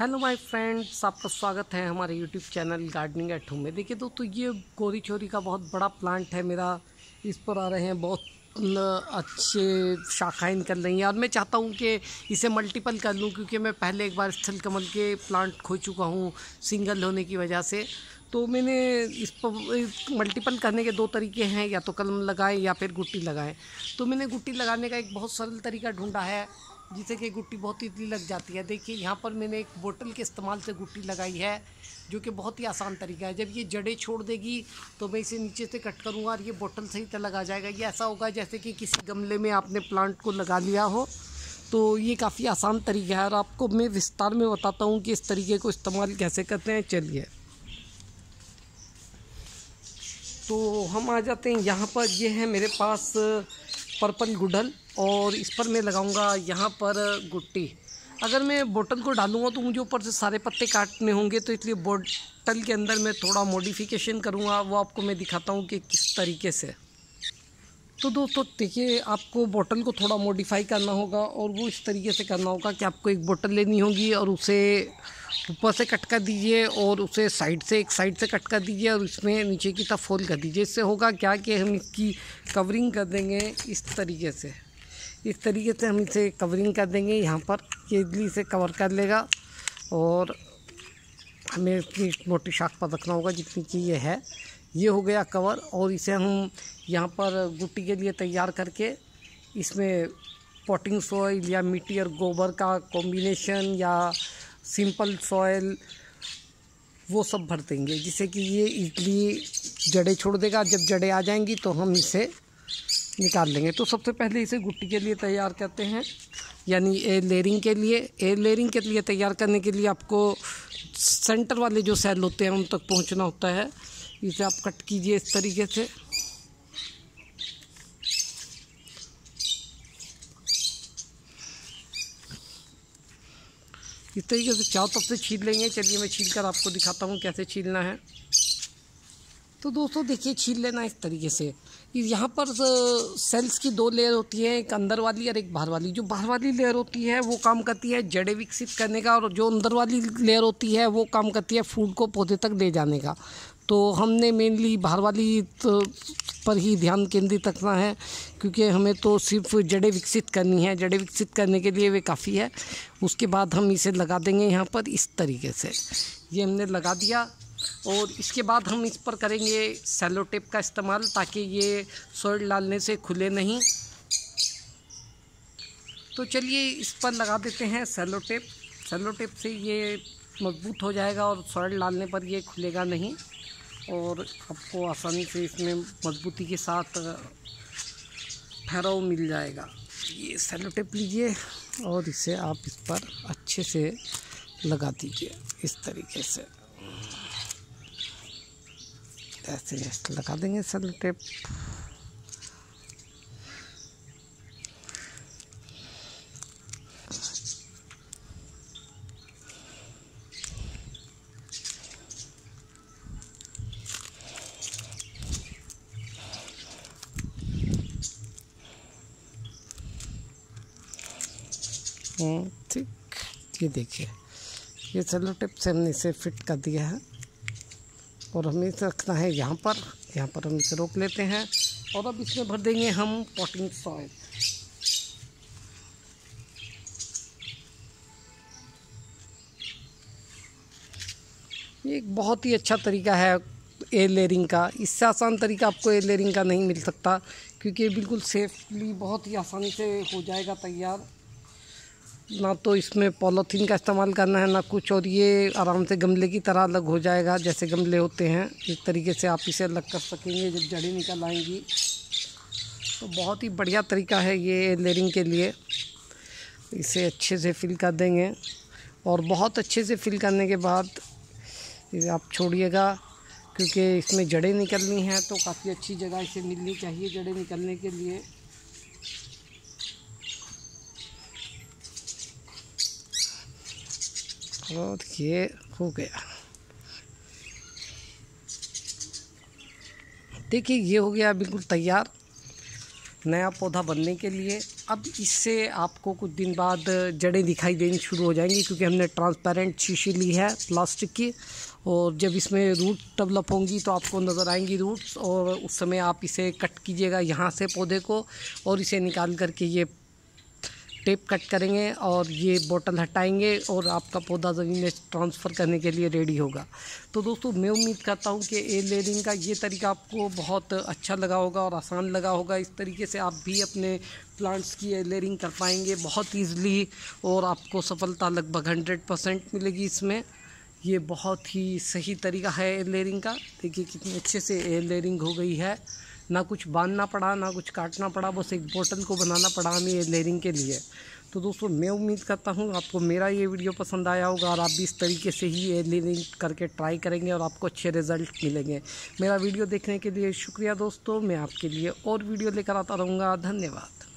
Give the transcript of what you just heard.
Hello my friends आपका स्वागत है हमारे YouTube channel gardening at home में। देखिए दोस्तों, ये गोरी छोरी का बहुत बड़ा प्लांट है मेरा। इस पर आ रहे हैं बहुत अच्छे शाखाएँ निकल रही हैं। और मैं चाहता हूँ कि इसे मल्टीपल कर लूँ, क्योंकि मैं पहले एक बार स्थल कमल के प्लांट खो चुका हूँ सिंगल होने की वजह से। तो मैंने इस पर मल्टीपल करने के दो तरीके हैं, या तो कलम लगाएँ या फिर गुट्टी लगाएँ। तो मैंने गुट्टी लगाने का एक बहुत सरल तरीका ढूंढा है। जिसे कि गुट्टी बहुत ईजली लग जाती है। देखिए, यहाँ पर मैंने एक बोतल के इस्तेमाल से गुट्टी लगाई है, जो कि बहुत ही आसान तरीका है। जब ये जड़ें छोड़ देगी तो मैं इसे नीचे से कट करूँगा और ये बोतल सही तरह लगा जाएगा। ये ऐसा होगा जैसे कि किसी गमले में आपने प्लांट को लगा लिया हो तो ये काफ़ी आसान तरीका है। और आपको मैं विस्तार में बताता हूँ कि इस तरीके को इस्तेमाल कैसे करते हैं। चलिए। तो हम आ जाते हैं यहाँ पर। ये है मेरे पास पर्पल गुडल और इस पर मैं लगाऊँगा यहाँ पर गुट्टी। अगर मैं बोटल को डालूँगा तो मुझे ऊपर से सारे पत्ते काटने होंगे तो इसलिए बोटल के अंदर मैं थोड़ा मॉडिफिकेशन करूँगा, वो आपको मैं दिखाता हूँ कि किस तरीके से। तो दोस्तों देखिए, आपको बोतल को थोड़ा मॉडिफाई करना होगा और वो इस तरीके से करना होगा कि आपको एक बोतल लेनी होगी और उसे ऊपर से कट कर दीजिए और उसे साइड से, एक साइड से कट कर दीजिए और इसमें नीचे की तरफ़ फोल्ड कर दीजिए। इससे होगा क्या कि हम इसकी कवरिंग कर देंगे इस तरीके से। इस तरीके से हम इसे कवरिंग कर देंगे। यहाँ पर ये इडली से कवर कर लेगा और हमें इसकी मोटी शाख पर रखना होगा जितनी की ये है। ये हो गया कवर और इसे हम यहाँ पर गुट्टी के लिए तैयार करके इसमें पॉटिंग सॉइल या मिट्टी और गोबर का कॉम्बिनेशन या सिंपल सॉयल वो सब भर देंगे, जिससे कि ये इडली जड़े छोड़ देगा। जब जड़े आ जाएँगी तो हम इसे निकाल लेंगे। तो सबसे पहले इसे गुट्टी के लिए तैयार करते हैं, यानी एयर लेयरिंग के लिए। एयर लेयरिंग के लिए तैयार करने के लिए आपको सेंटर वाले जो सेल होते हैं उन तक पहुँचना होता है। इसे आप कट कीजिए इस तरीके से। इस तरीके से चारों तरफ़ से छील लेंगे। चलिए मैं छील कर आपको दिखाता हूँ कैसे छीलना है। तो दोस्तों, देखिए, छील लेना इस तरीके से। यहाँ पर सेल्स की दो लेयर होती है, एक अंदर वाली और एक बाहर वाली। जो बाहर वाली लेयर होती है, वो काम करती है जड़ें विकसित करने का, और जो अंदर वाली लेयर होती है, वो काम करती है फ़ूड को पौधे तक ले जाने का। तो हमने मेनली बाहर वाली तो पर ही ध्यान केंद्रित रखना है, क्योंकि हमें तो सिर्फ़ जड़ें विकसित करनी है। जड़ें विकसित करने के लिए वे काफ़ी है। उसके बाद हम इसे लगा देंगे यहाँ पर इस तरीके से। ये हमने लगा दिया और इसके बाद हम इस पर करेंगे सेलो टेप का इस्तेमाल, ताकि ये सॉइल डालने से खुले नहीं। तो चलिए इस पर लगा देते हैं सेलो टेप सेलो टेप से ये मज़बूत हो जाएगा और सॉइल डालने पर ये खुलेगा नहीं। और आपको आसानी से इसमें मजबूती के साथ ठहराव मिल जाएगा। ये सेलो टेप लीजिए और इसे आप इस पर अच्छे से लगा दीजिए इस तरीके से। ऐसे लगा देंगे सेलो टेप ठीक। ये देखिए, ये सेलो टेप से हमने इसे फिट कर दिया है। और हमें इसे रखना है यहाँ पर। यहाँ पर हम इसे रोक लेते हैं। और अब इसमें भर देंगे हम पॉटिंग सॉइल ये एक बहुत ही अच्छा तरीका है एयर लेयरिंग का। इससे आसान तरीका आपको एयर लेयरिंग का नहीं मिल सकता, क्योंकि ये बिल्कुल सेफली बहुत ही आसानी से हो जाएगा तैयार। ना तो इसमें पॉलीथीन का इस्तेमाल करना है, ना कुछ, और ये आराम से गमले की तरह अलग हो जाएगा जैसे गमले होते हैं। इस तरीके से आप इसे अलग कर सकेंगे, जब जड़ें निकल आएँगी। तो बहुत ही बढ़िया तरीका है ये लेयरिंग के लिए। इसे अच्छे से फिल कर देंगे, और बहुत अच्छे से फिल करने के बाद आप छोड़िएगा, क्योंकि इसमें जड़ें निकलनी हैं तो काफ़ी अच्छी जगह इसे मिलनी चाहिए जड़ें निकलने के लिए। और ये हो गया। देखिए, ये हो गया बिल्कुल तैयार। नया पौधा बनने के लिए। अब इससे आपको कुछ दिन बाद जड़ें दिखाई देनी शुरू हो जाएँगी क्योंकि हमने ट्रांसपेरेंट शीशी ली है प्लास्टिक की। और जब इसमें रूट डेवलप होंगी तो आपको नज़र आएँगी रूट्स और उस समय आप इसे कट कीजिएगा यहाँ से पौधे को और इसे निकाल करके ये टेप कट करेंगे और ये बोतल हटाएँगे और आपका पौधा ज़मीन में ट्रांसफ़र करने के लिए रेडी होगा। तो दोस्तों, मैं उम्मीद करता हूँ कि एयर लेयरिंग का ये तरीका आपको बहुत अच्छा लगा होगा और आसान लगा होगा। इस तरीके से आप भी अपने प्लांट्स की एयर लेयरिंग कर पाएँगे बहुत ईजली और आपको सफलता लगभग हंड्रेड परसेंट मिलेगी इसमें। ये बहुत ही सही तरीका है एयर लेयरिंग का। देखिए कितनी अच्छे से एयर लेयरिंग हो गई है। ना कुछ बांधना पड़ा, ना कुछ काटना पड़ा, बस एक बोटल को बनाना पड़ा हमें ये लेयरिंग के लिए। तो दोस्तों, मैं उम्मीद करता हूँ आपको मेरा ये वीडियो पसंद आया होगा और आप भी इस तरीके से ही ये लेयरिंग करके ट्राई करेंगे और आपको अच्छे रिज़ल्ट मिलेंगे। मेरा वीडियो देखने के लिए शुक्रिया दोस्तों। मैं आपके लिए और वीडियो लेकर आता रहूँगा। धन्यवाद।